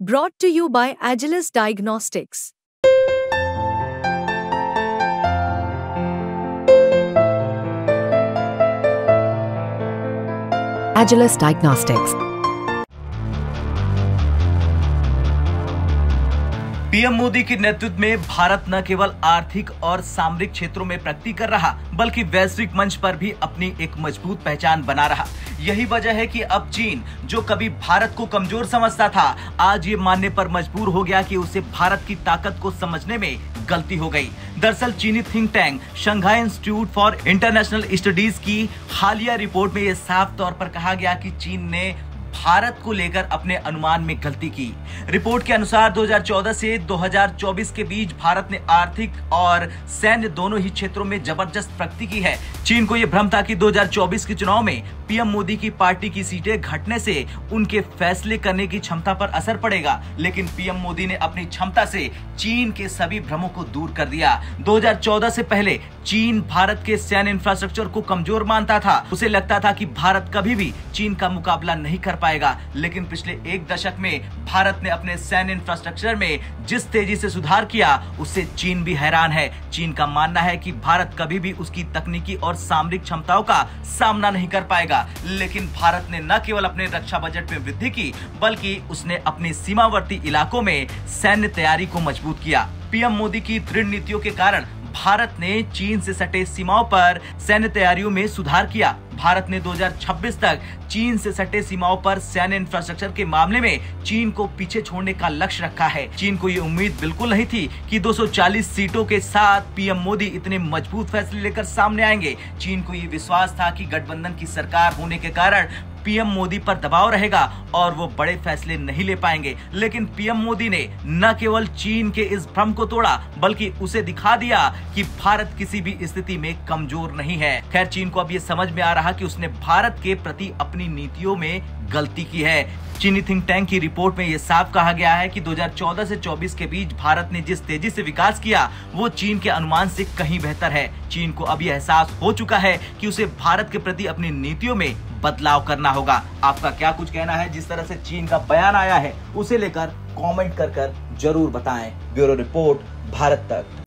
Brought to you by Agilus Diagnostics. Agilus Diagnostics. PM Modi के नेतृत्व में भारत न केवल आर्थिक और सामरिक क्षेत्रों में प्रगति कर रहा, बल्कि वैश्विक मंच पर भी अपनी एक मज़बूत पहचान बना रहा यही वजह है कि अब चीन, जो कभी भारत को कमज़ोर समझता था, आज ये मानने पर मजबूर हो गया कि उसे भारत की ताकत को समझने में गलती हो गई। दरअसल चीनी think tank Shanghai Institute for International Studies की हालिया रिपोर्ट में यह साफ़ तौर पर कहा गया कि चीन ने भारत को लेकर अपने अनुमान में गलती की। रिपोर्ट के अनुसार 2014 से 2024 के बीच भारत ने आर्थिक और सैन्य दोनों ही क्षेत्रों में ज़बरदस्त प्रगति की है। चीन को यह भ्रम था कि 2024 के चुनाव में पीएम मोदी की पार्टी की सीटें घटने से उनके फैसले करने की क्षमता पर असर पड़ेगा। लेकिन पीएम मोदी ने अपनी क्षमता से चीन के सभी भ्रमों को दूर कर दिया। 2014 से पहले चीन भारत के सैन्य इंफ्रास्ट्रक्चर को कमज़ोर मानता था। उसे लगता था कि भारत कभी भी चीन का मुकाबला नहीं कर पाएगा। लेकिन पिछले एक दशक में भारत ने अपने सैन्य इंफ्रास्ट्रक्चर में जिस तेज़ी से सुधार किया, उससे चीन भी हैरान है। चीन का मानना है कि भारत कभी भी उसकी तकनीकी और सामरिक क्षमताओं का सामना नहीं कर पाएगा। लेकिन भारत ने न केवल अपने रक्षा बजट में वृद्धि की, बल्कि उसने अपने सीमावर्ती इलाकों में सैन्य तैयारी को मज़बूत किया। पीएम मोदी की दृढ़ नीतियों के कारण भारत ने चीन से सटे सीमाओं पर सैन्य तैयारियों में सुधार किया। भारत ने 2026 तक चीन से सटे सीमाओं पर सैन्य इंफ्रास्ट्रक्चर के मामले में चीन को पीछे छोड़ने का लक्ष्य रखा है। चीन को ये उम्मीद बिल्कुल नहीं थी कि 240 सीटों के साथ पीएम मोदी इतने मज़बूत फैसले लेकर सामने आएँगे। चीन को ये विश्वास था कि गठबंधन की सरकार होने के कारण पीएम मोदी पर दबाव रहेगा और वो बड़े फैसले नहीं ले पाएँगे। लेकिन पीएम मोदी ने न केवल चीन के इस भ्रम को तोड़ा, बल्कि उसे दिखा दिया कि भारत किसी भी स्थिति में कमज़ोर नहीं है। खैर, चीन को अब ये समझ में आ रहा कि उसने भारत के प्रति अपनी नीतियों में गलती की है। चीनी थिंक टैंक की रिपोर्ट में ये साफ़ कहा गया है कि 2014 से 24 के बीच भारत ने जिस तेज़ी से विकास किया, वो चीन के अनुमान से कहीं बेहतर है। चीन को अब यह एहसास हो चुका है कि उसे भारत के प्रति अपनी नीतियों में बदलाव करना होगा। आपका क्या कुछ कहना है? जिस तरह से चीन का बयान आया है, उसे लेकर कमेंट कर कर ज़रूर बताएँ। ब्यूरो रिपोर्ट, भारत तक।